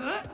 Earned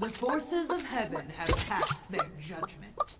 The forces of heaven have passed their judgment.